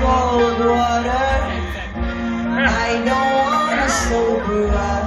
cold water. I don't wanna sober up.